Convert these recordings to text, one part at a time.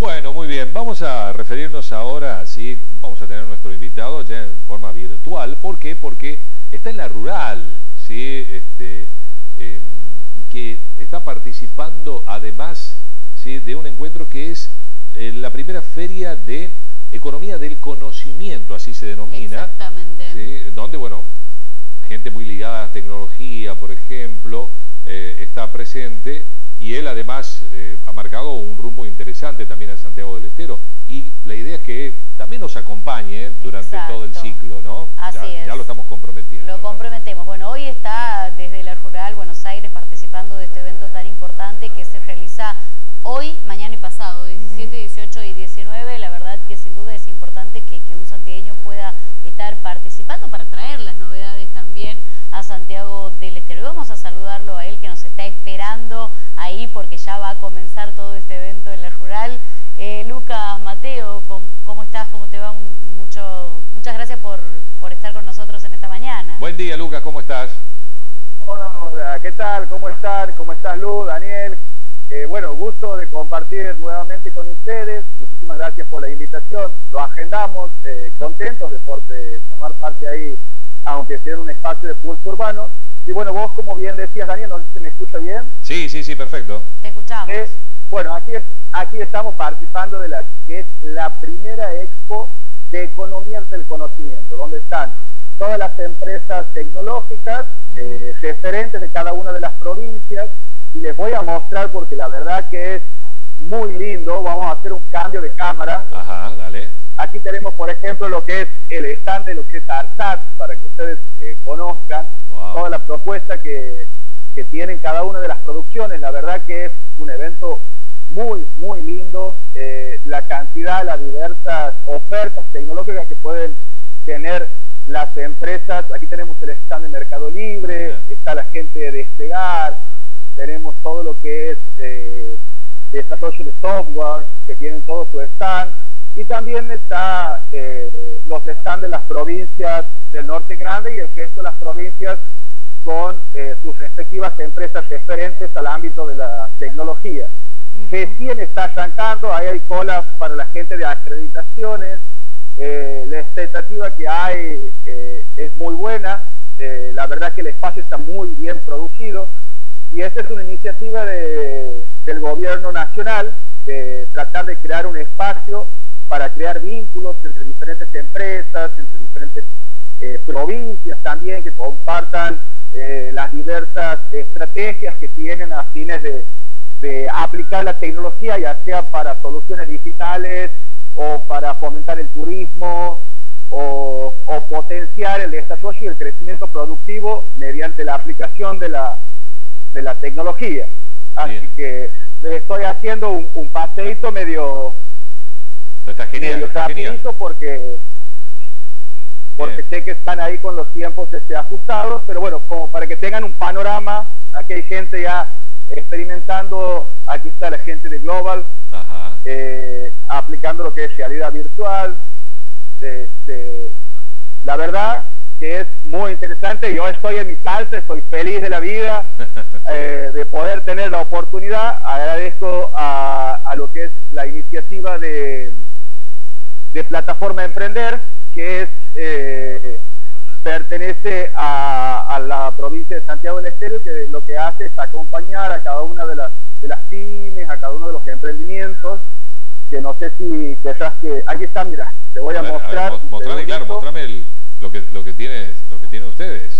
Bueno, muy bien. Vamos a referirnos ahora, sí, vamos a tener nuestro invitado ya en forma virtual. ¿Por qué? Porque está en la rural, sí, este, em, que está participando además ¿sí? de un encuentro que es eh, la primera feria de economía del conocimiento, así se denomina. Exactamente. Donde, bueno, gente muy ligada a la tecnología, por ejemplo, eh, está presente y él además eh, ha marcado un rumbo interesante también a Santiago del Estero y la idea es que también nos acompañe durante todo el ciclo, ¿no? Así ya, es. ya lo estamos comprometiendo. Lo comprometemos. Bueno, hoy está desde la Rural Buenos Aires participando de este evento tan importante que se realiza hoy, mañana y pasado, 17, 18 y 19. La verdad que sin duda es importante que, que un santiagueño pueda estar participando para traer las novedades también a Santiago del Estero. Y vamos a saludarlo a él que nos está esperando ahí porque ya va a comenzar todo este evento en la rural. Eh, Lucas Mateo, ¿cómo, estás? ¿Cómo te va? Mucho, muchas gracias por, estar con nosotros en esta mañana. Buen día, Lucas, ¿cómo estás? Hola, ¿qué tal? ¿Cómo están? ¿Cómo estás, Lu, Daniel? Eh, bueno, gusto de compartir nuevamente con ustedes. Muchísimas gracias por la invitación. Lo agendamos, eh, contentos de, de, formar parte ahí, aunque sea en un espacio de pulso urbano. Y bueno, vos como bien decías, Daniel, no sé si me escucha bien. Sí, sí, sí, perfecto. Te escuchamos. Eh, bueno, aquí, aquí estamos participando de la que es la primera expo de economía del conocimiento, donde están todas las empresas tecnológicas, eh, referentes de cada una de las provincias, y les voy a mostrar porque la verdad que es muy lindo, vamos a hacer un cambio de cámara. Ajá, dale. Aquí tenemos, por ejemplo, lo que es el stand de lo que es ARSAT, para que ustedes eh, conozcan toda la propuesta que, que tienen cada una de las producciones. La verdad que es un evento muy, muy lindo. Eh, la cantidad, las diversas ofertas tecnológicas que pueden tener las empresas. Aquí tenemos el stand de Mercado Libre, está la gente de Despegar, tenemos todo lo que es eh, desarrollo de software, que tienen todo su stand. Y también está eh, los stands de las provincias del norte grande y el resto de las provincias con eh, sus respectivas empresas referentes al ámbito de la tecnología. Recién está arrancando, ahí hay cola para la gente de acreditaciones, eh, la expectativa que hay es muy buena, la verdad que el espacio está muy bien producido. Y esta es una iniciativa del gobierno nacional de tratar de crear un espacio para crear vínculos entre diferentes empresas, entre diferentes eh, provincias también que compartan eh, las diversas estrategias que tienen a fines de, aplicar la tecnología, ya sea para soluciones digitales o para fomentar el turismo o, potenciar el desarrollo y el crecimiento productivo mediante la aplicación de la, de la tecnología. Así que les estoy haciendo un, un paseíto medio Está genial. porque porque sé que están ahí con los tiempos este, ajustados, pero bueno, como para que tengan un panorama, aquí hay gente ya experimentando, aquí está la gente de Global, eh, aplicando lo que es realidad virtual. Este, la verdad que es muy interesante, yo estoy en mi salsa, estoy feliz de la vida, eh, de poder tener la oportunidad, agradezco a lo que es la iniciativa de de Plataforma Emprender, que es, eh, pertenece a, la provincia de Santiago del Estero, que lo que hace es acompañar a cada una de las, de las pymes, a cada uno de los emprendimientos, que no sé si querrás que... Aquí está, mira, te voy a, mostrar... mostrame, claro, mostrame lo, que, lo, que tiene, lo que tienen ustedes.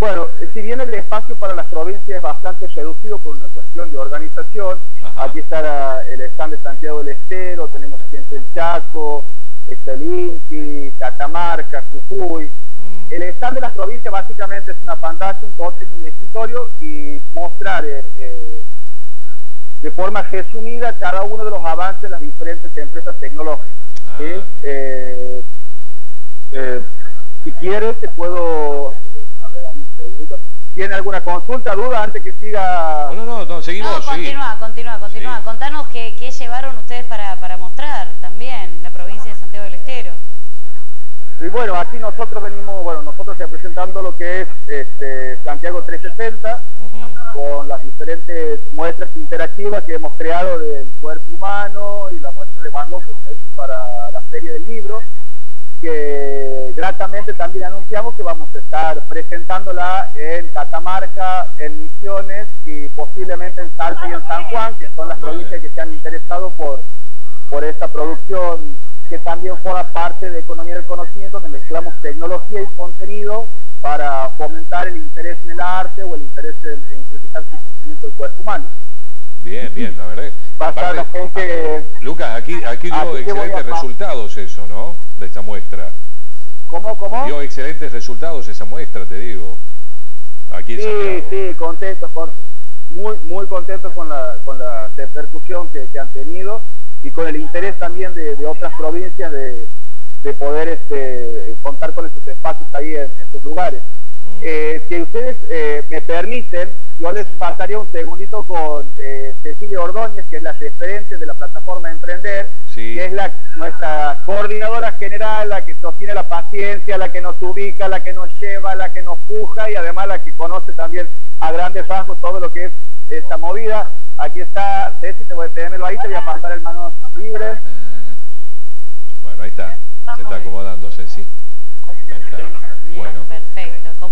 Bueno, si bien el espacio para las provincias es bastante reducido por una cuestión de organización, aquí está el stand de Santiago del Estero, tenemos aquí en el Chaco, está el Inti, Catamarca, Jujuy. Mm. El stand de las provincias básicamente es una pantalla, un tótem, un escritorio y mostrar eh, eh, de forma resumida cada uno de los avances de las diferentes empresas tecnológicas. Ah. Eh, si quieres te puedo ¿Tiene alguna consulta, duda antes que siga? No, no, no, seguimos. No, continúa, continúa, continúa. Contanos qué, llevaron ustedes para, mostrar también la provincia de Santiago del Estero. Y bueno, aquí nosotros venimos, bueno, nosotros representando lo que es este, Santiago 360, con las diferentes muestras interactivas que hemos creado del cuerpo humano y la muestra de mango que hemos hecho para la feria del libro, que gratamente también anunciamos que vamos a estar presentándola en Catamarca, en Misiones y posiblemente en Salta y en San Juan, que son las provincias que se han interesado por, por esta producción que también forma parte de Economía del Conocimiento, donde mezclamos tecnología y contenido para fomentar el interés en el arte o el interés en, en criticar su del cuerpo humano. Bien, bien, la verdad. la gente, Lucas, aquí, aquí dio excelentes resultados eso, ¿no? De esta muestra. ¿Cómo, cómo? Dio excelentes resultados esa muestra, te digo. Aquí sí, sí, contentos, con, muy, muy contentos con la, con la repercusión que, que han tenido y con el interés también de, de otras provincias de, de, poder este, contar con esos espacios ahí en, en sus lugares. Mm. Eh, si ustedes eh, me permiten, yo les pasaría un segundito con eh, Cecilia Ordóñez, que es la referente de la plataforma Emprender, que es la, nuestra coordinadora general, la que sostiene la paciencia, la que nos ubica, la que nos lleva, la que nos puja y además la que conoce también a grandes rasgos todo lo que es esta movida. Aquí está Ceci, te voy a tenerlo ahí, te voy a pasar el manos libre. Bueno, ahí está, se está acomodando Ceci. bueno. perfecto.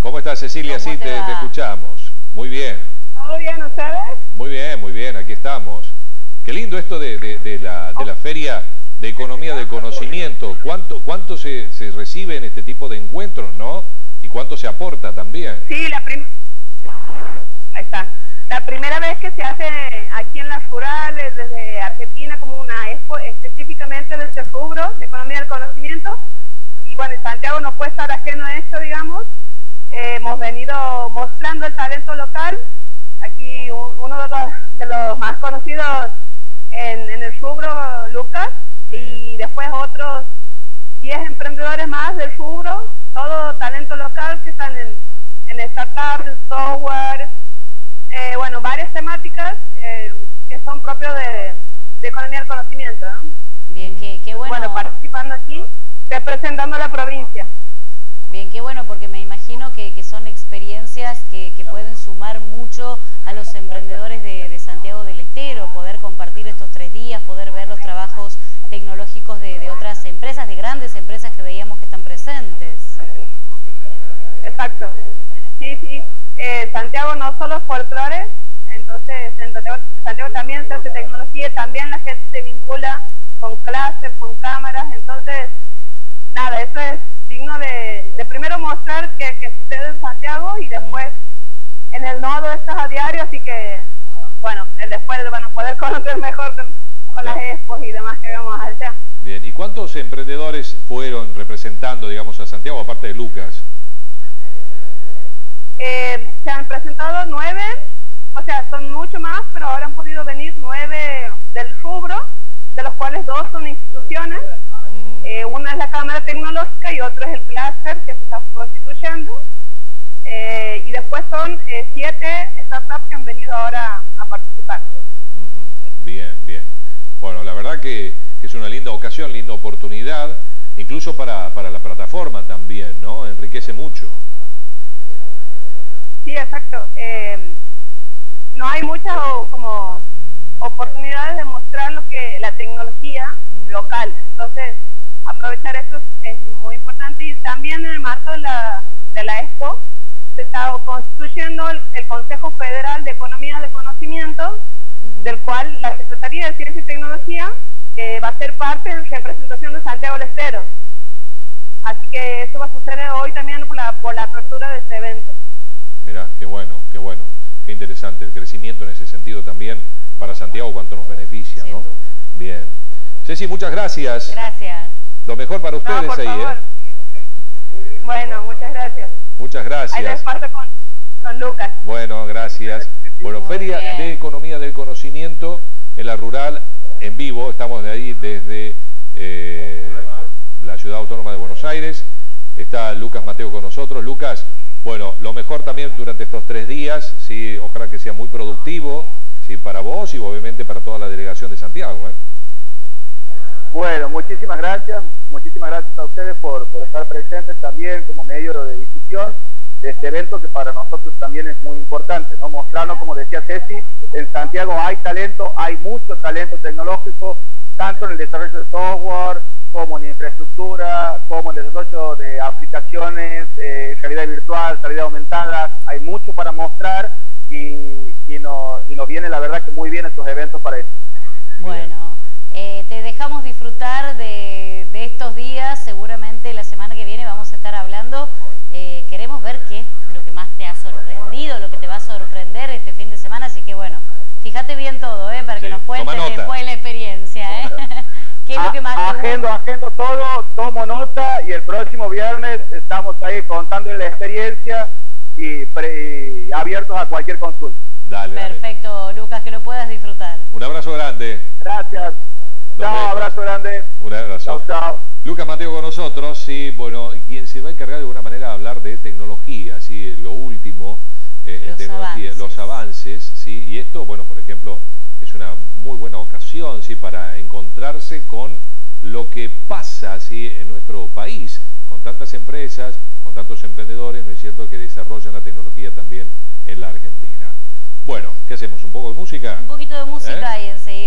¿Cómo estás, Cecilia? sí, te, escuchamos. Muy bien. ¿Todo bien ustedes? Muy bien, muy bien, aquí estamos. Qué lindo esto de, de, la, de la Feria de Economía del Conocimiento. ¿Cuánto, cuánto se, se, recibe en este tipo de encuentros, no? Y cuánto se aporta también. Sí, la Ahí está. La primera vez que se hace aquí en las rurales, desde Argentina, como una expo específicamente de este rubro de Economía del Conocimiento. Y bueno, Santiago no puede estar ajeno a esto, digamos hemos venido mostrando el talento local. Aquí uno de los, más conocidos en, el rubro, Lucas, y después otros 10 emprendedores más del rubro, todo talento local que están en, en startups, software, eh, bueno, varias temáticas eh, que son propios de, economía del conocimiento. Bien, qué, qué bueno. Bueno, participando aquí, representando a la provincia. Bien, qué bueno, porque me imagino que, son experiencias que, pueden sumar mucho a los emprendedores de, Santiago del Estero, poder compartir estos tres días, poder ver los trabajos tecnológicos de, otras empresas, de grandes empresas que veíamos que están presentes. Exacto. Sí, sí. Eh, Santiago no solo es folclore, entonces en Santiago también se hace tecnología, también la gente se vincula con clases, con cámaras, entonces, nada, eso es de, primero mostrar que, sucede en Santiago y después en el nodo estás a diario, así que, bueno, después van a poder conocer mejor con, las expos y demás que vamos a hacer. Bien, ¿y cuántos emprendedores fueron representando, digamos, a Santiago, aparte de Lucas? Eh, se han presentado nueve, o sea, son mucho más, pero ahora han podido venir nueve del rubro, de los cuales dos son instituciones eh, una es la Cámara Tecnológica y otro es el cluster que se está constituyendo. Eh, y después son eh, siete startups que han venido ahora a participar. Bien, bien. Bueno, la verdad que, es una linda ocasión, linda oportunidad, incluso para, para la plataforma también, ¿no? Enriquece mucho. Sí, exacto. no hay muchas como oportunidades de mostrar lo que la tecnología local. Entonces, aprovechar esto es muy importante y también en el marco de la, de la Expo se está constituyendo el, Consejo Federal de Economía de Conocimiento, del cual la Secretaría de Ciencia y Tecnología va a ser parte en representación de Santiago del Estero. Así que eso va a suceder hoy también por la, por la apertura de este evento. Mirá, qué bueno, qué bueno, qué interesante el crecimiento en ese sentido también para Santiago, cuánto nos beneficia, ¿no? Bien. Ceci, muchas gracias. Gracias. Lo mejor para ustedes ahí, ¿eh? Bueno, muchas gracias. Muchas gracias. Ahí les paso con, con Lucas. Bueno, gracias. Bueno, Feria de Economía del Conocimiento en la rural, en vivo. Estamos de ahí desde eh, la Ciudad Autónoma de Buenos Aires. Está Lucas Mateo con nosotros. Lucas, bueno, lo mejor también durante estos tres días, sí, ojalá que sea muy productivo, sí, para vos y obviamente para toda la delegación de Santiago, ¿eh? Bueno, muchísimas gracias, muchísimas gracias a ustedes por, estar presentes también como medio de difusión de este evento que para nosotros también es muy importante, ¿no? Mostrarnos, como decía Ceci, en Santiago hay talento, hay mucho talento tecnológico, tanto en el desarrollo de software como en infraestructura, como en desarrollo de aplicaciones, eh, realidad virtual, realidad aumentada. Hay mucho para mostrar y, y, nos viene la verdad que muy bien estos eventos para eso. Bueno, eh, te de, de, estos días, seguramente la semana que viene vamos a estar hablando. Eh, queremos ver qué es lo que más te ha sorprendido, lo que te va a sorprender este fin de semana, así que bueno, fíjate bien todo, ¿eh? para que nos cuentes después la experiencia. ¿eh? ¿Qué es lo que más agendo, agendo todo, tomo nota y el próximo viernes estamos ahí contando la experiencia y, abiertos a cualquier consulta. Dale, Perfecto, Lucas, que lo puedas disfrutar. Un abrazo grande. Gracias. Chao, abrazo grande. Un abrazo. Chao, Lucas Mateo con nosotros, sí, bueno, quien se va a encargar de alguna manera de hablar de tecnología, sí, lo último eh, en tecnología, los avances, sí, y esto, bueno, por ejemplo, es una muy buena ocasión, sí, para encontrarse con lo que pasa, sí, en nuestro país, con tantas empresas, con tantos emprendedores, ¿no es cierto?, que desarrollan la tecnología también en la Argentina. Bueno, ¿qué hacemos? ¿Un poco de música? Un poquito de música ¿Eh? y enseguida